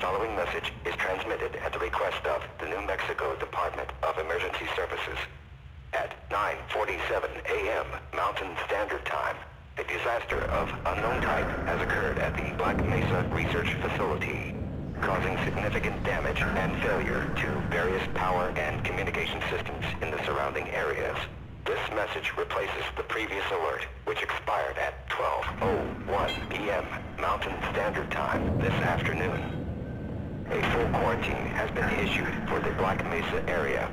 following message is transmitted at the request of the New Mexico Department of Emergency Services. At 9.47 a.m. Mountain Standard Time, a disaster of unknown type has occurred at the Black Mesa Research Facility, causing significant damage and failure to various power and communication systems in the surrounding areas. This message replaces the previous alert, which expired at 12.01 p.m. Mountain Standard Time this afternoon. A full quarantine has been issued for the Black Mesa area.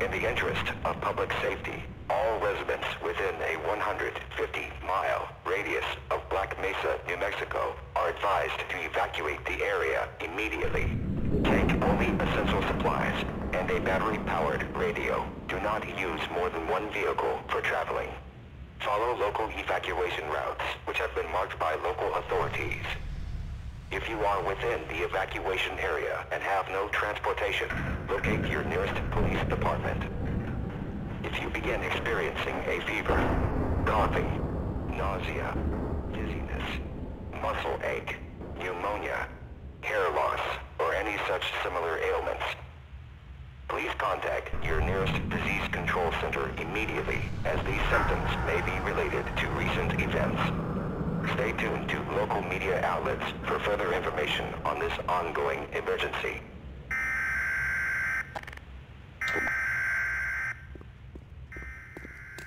In the interest of public safety, all residents within a 150-mile radius of Black Mesa, New Mexico, are advised to evacuate the area immediately. Take only essential supplies and a battery-powered radio. Do not use more than one vehicle for traveling. Follow local evacuation routes, which have been marked by local authorities. If you are within the evacuation area and have no transportation, locate your nearest police department. If you begin experiencing a fever, coughing, nausea, dizziness, muscle ache, pneumonia, hair loss, or any such similar ailments, please contact your nearest disease control center immediately as these symptoms may be related to recent events. Stay tuned local media outlets for further information on this ongoing emergency.